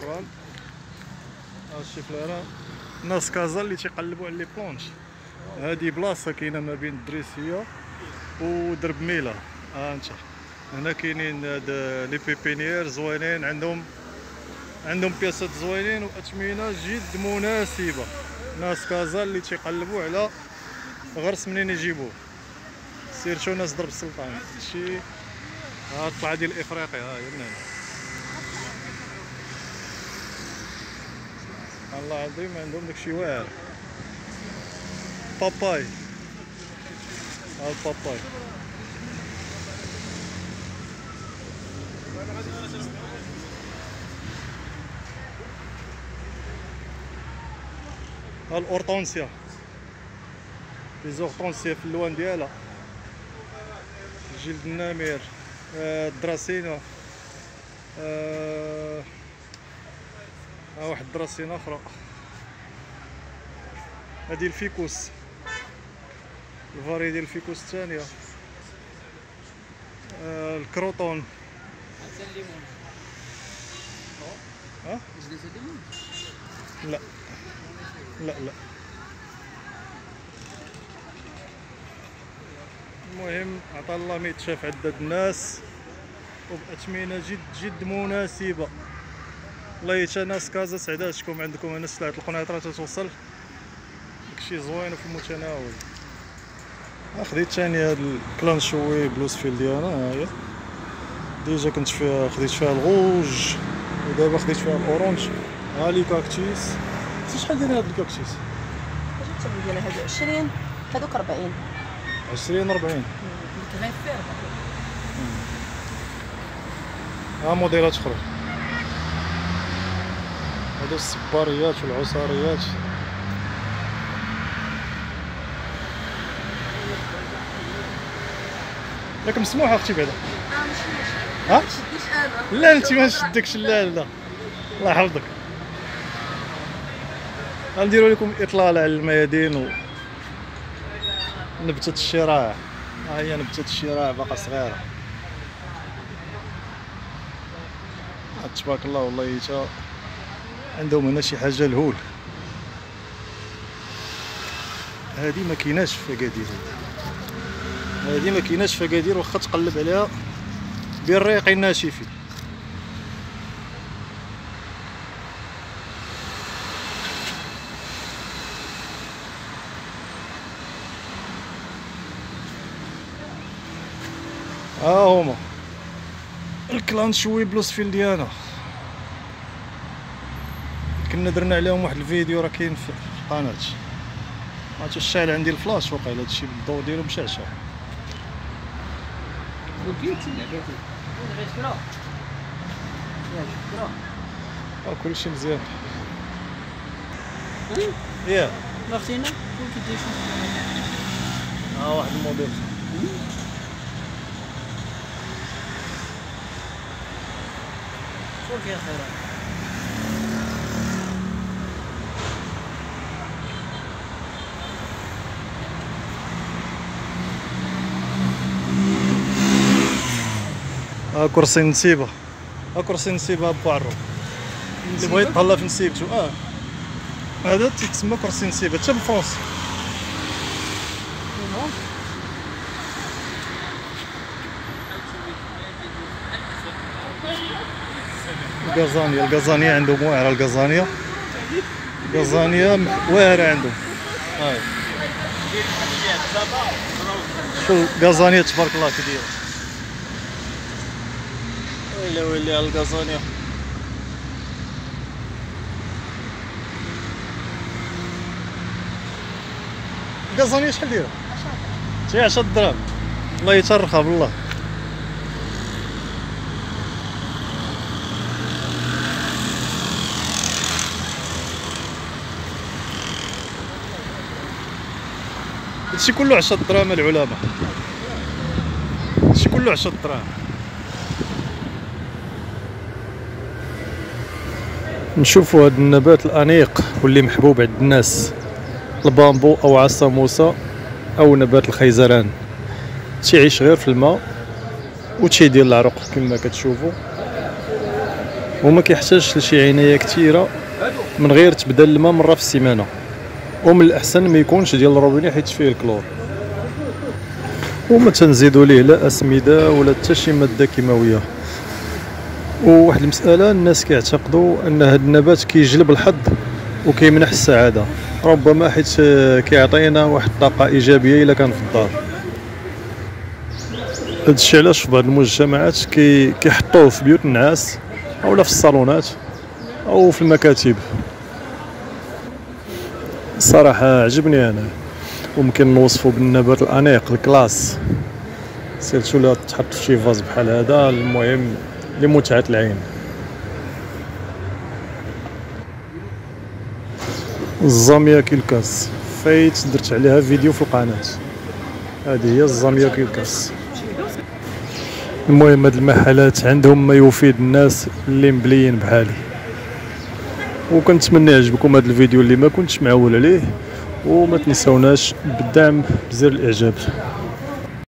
شكرا. هادشي فلارة ناس كازا اللي تيقلبوا على les plantes هادي بلاصة كاينة ما بين الدريسية ودرب ميلا. ها انت. هنا كاينين هاد les pépinières زوينين عندهم عندهم بياسات زوينين واثمنه جد مناسبة. ناس كازا اللي تيقلبوا على غرس منين يجيبوه. surtout ناس درب السلطان هادشي ها الطلعه ديال افريقيا ها هي الله العظيم عندهم داكشي واعر. باباي ها الباباي. ها الاورطونسيا les hortensias في اللوان ديالها. جلد النمير. آه، آه، ها واحد ال dracaena آخرى. هادي ال ficus. ال variété ديال ال ficus الثانية. آه، ال croton ها؟ لا. لا لا. المهم عطا الله ما يتشاف عدد الناس. وبأثمنة جد جد مناسبة. الله يتا ناس كازا سعداتكم عندكم هنا سلعة القنيطرة تتوصل داكشي زوين وفي المتناول خديت ثاني هاد ال kalanchoe blossfeldiana ها هي déjà كنت فيها خديت فيها الغوج ودابا خديت فيها ال orange ها les cactus شحال داير هاد الكاكتيس الثمن ديالها هادو 20 هادوك 40 20 40 متوفر ها موديلات أخرى هادو الصباريات والعصاريات. ياك مسموح أختي بعدا. ها؟ شديش أنا. لا أنت ما نشدكش لا لا الله يحفظك. غنديروا لكم اطلاله على الميادين و نبتة الشراع. ها هي نبتة الشراع باقا صغيرة. تبارك الله والله تا عندهم هنا شي حاجة الهول. هادي ما كايناش في اكادير هادي ما كايناش في اكادير واخا تقلب عليها بالريقين ناشفين ها هما. الكلان شوي بلوس فيل كنا درنا عليهم واحد الفيديو راه كاين في القناة ما الشاعل عندي الفلاش وقيلا هادشي بالضوء ديالو مشعشع كلشي مزيان. يا. كون كيدير ها واحد الموديل. شوف يا خير ها كرسي نسيبه ها كرسي نسيبه بعرو اللي بغى يتهلا في نسيبته آه. هذا تيتسمى كرسي نسيبه حتى بالفرنسي القازانيا القازانيا عندهم واعره القازانيا القازانيا واعرة عندهم هاي. شو القازانيا تبارك الله كي دايره ويلي ويلي على القازانيا القازانيا شحال دايره؟ شي 10 دراهم الله يترخى بالله. هادشي كله 10 دراهم العلماء. هادشي كله 10 دراهم نشوفوا هذا النبات الأنيق واللي محبوب عند الناس. البامبو أو عصا موسى أو نبات الخيزران. تيعيش غير في الماء وتيدير العرق كما كتشوفوا وما كيحتاجش لشي عناية كثيره من غير تبدا الماء مرة في السيمانة. ومن الأحسن ما يكونش ديال الروبيني حيت فيه الكلور. وما تنزيدوا ليه لا أسمدة ولا حتى شي مادة كيماوية. وواحد المسألة الناس كيعتقدوا أن هذا النبات كيجلب الحظ وكيمنح السعادة. ربما حيت كيعطينا واحد الطاقة إيجابية إلا كان في الدار. هادشي علاش في بعض المجتمعات كي كيحطوه في بيوت النعاس اولا في الصالونات أو في المكاتب. صراحة عجبني أنا. وممكن نوصفه بالنبات الأنيق ال classe. surtout لا تحط في شي vase بحال هذا المهم لمتعة العين. ال zamioculcas. فايت درت عليها فيديو في القناة. هذه هي ال zamioculcas. المهم هاد المحلات عندهم ما يفيد الناس اللي مبليين بحالي. وكنتمنى يعجبكم هذا الفيديو اللي ما كنتش معول عليه. وما تنساوناش بالدعم بزر الإعجاب.